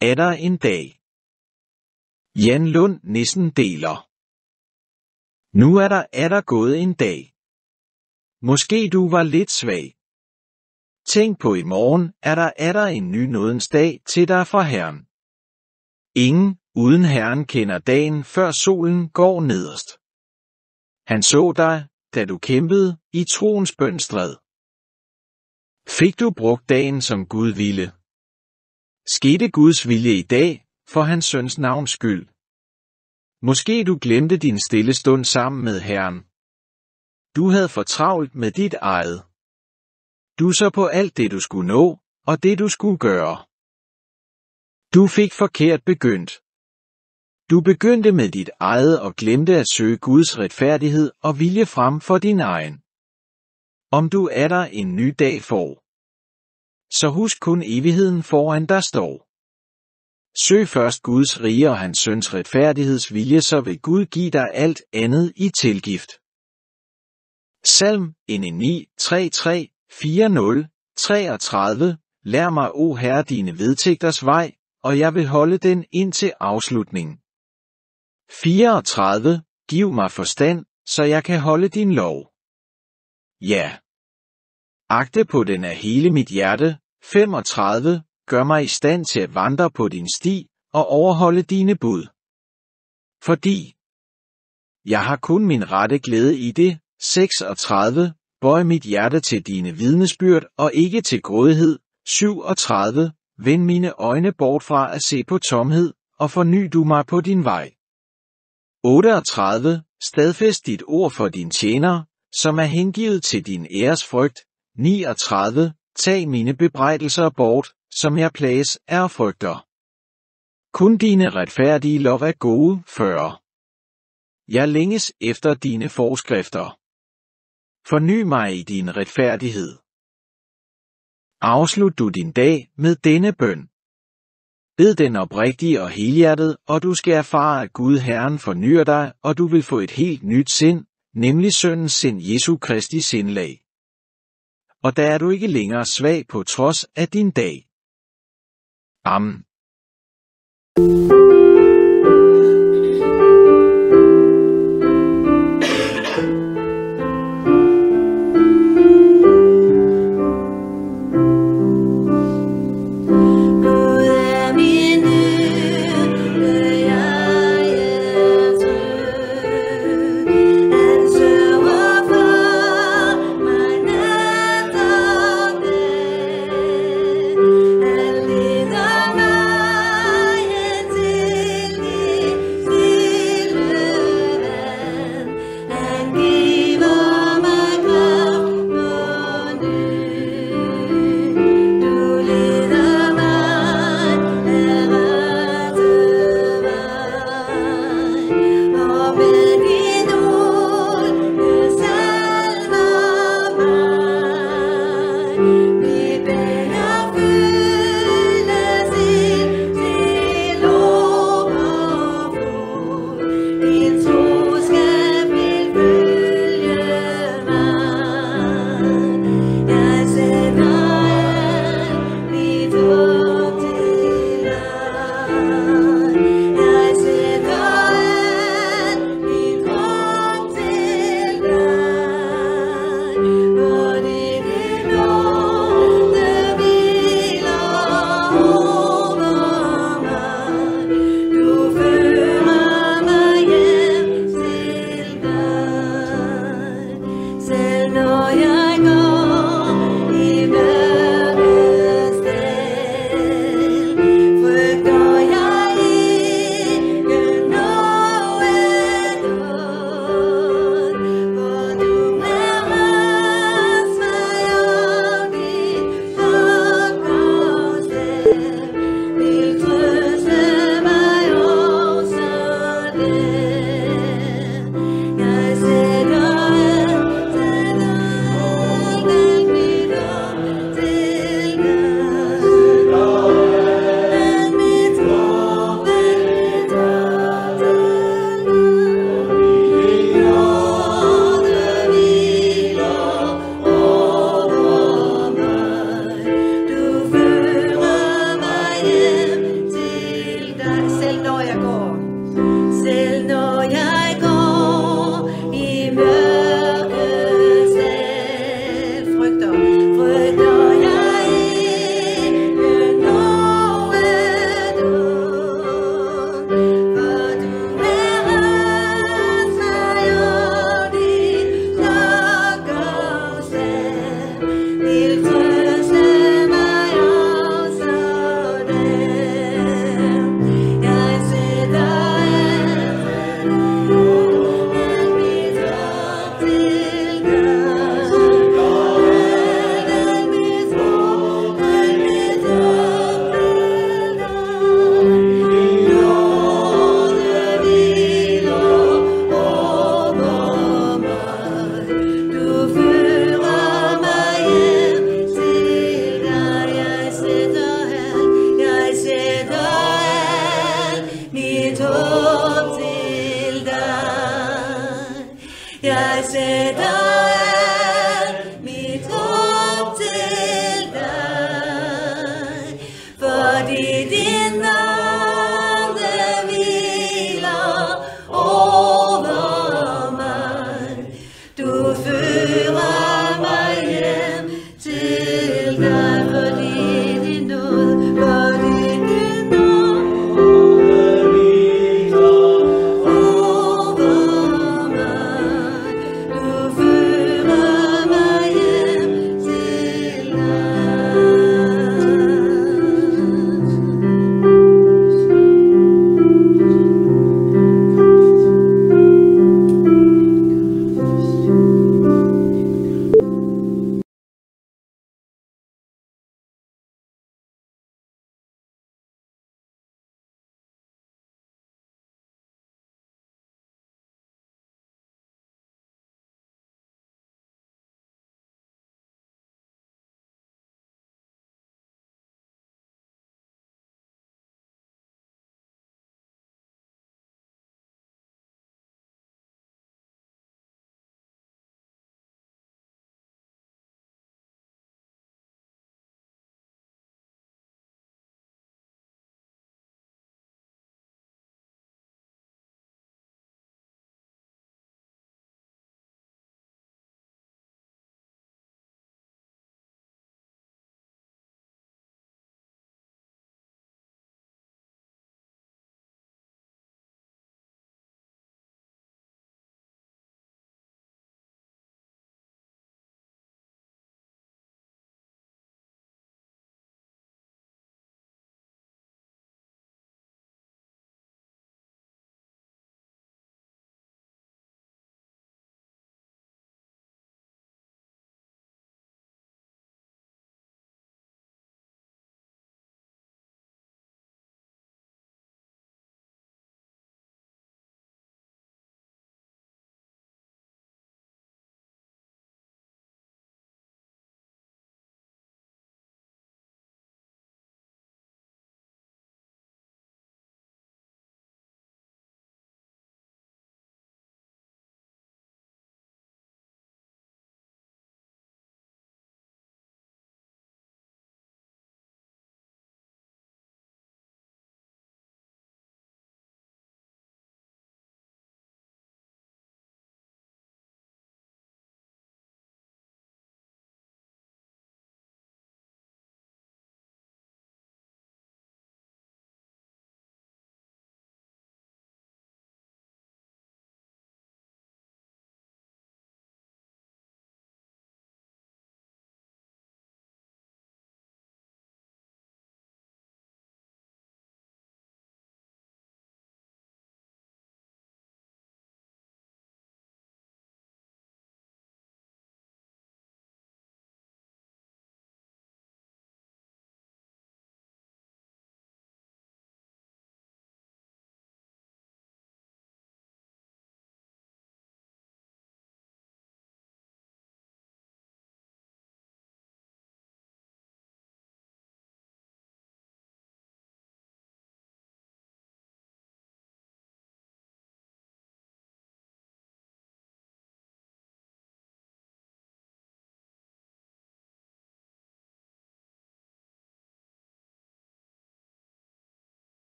Er der en dag? Jan Lund Nissen deler. Nu er der er der gået en dag. Måske du var lidt svag. Tænk på i morgen, er der er der en ny nådens dag til dig fra Herren. Ingen, uden Herren kender dagen før solen går nederst. Han så dig, da du kæmpede, i troens bønstred. Fik du brugt dagen som Gud ville? Skete Guds vilje i dag, for hans søns navns skyld? Måske du glemte din stille stund sammen med Herren. Du havde for travlt med dit eget. Du så på alt det du skulle nå, og det du skulle gøre. Du fik forkert begyndt. Du begyndte med dit eget og glemte at søge Guds retfærdighed og vilje frem for din egen. Om du er der en ny dag for. Så husk kun evigheden foran der står. Søg først Guds rige og hans søns retfærdighedsvilje, så vil Gud give dig alt andet i tilgift. Salm 9, 3, 3, 4, 0, 33 Lær mig, o Herre, dine vedtægters vej, og jeg vil holde den ind til afslutningen. 34. Giv mig forstand, så jeg kan holde din lov. Ja. Agte på den af hele mit hjerte. 35. Gør mig i stand til at vandre på din sti og overholde dine bud. Fordi jeg har kun min rette glæde i det. 36. Bøj mit hjerte til dine vidnesbyrd og ikke til grådighed. 37. Vend mine øjne bort fra at se på tomhed, og forny du mig på din vej. 38. Stadfæst dit ord for din tjener, som er hengivet til din æresfrygt. 39. Tag mine bebrejdelser bort, som jeg plages er frygter. Kun dine retfærdige lov er gode, 40. Jeg længes efter dine forskrifter. Forny mig i din retfærdighed. Afslut du din dag med denne bøn. Bed den oprigtige og helhjertet, og du skal erfare, at Gud Herren fornyer dig, og du vil få et helt nyt sind, nemlig søndens sind Jesu Kristi sindlag. Og der er du ikke længere svag på trods af din dag. Amen.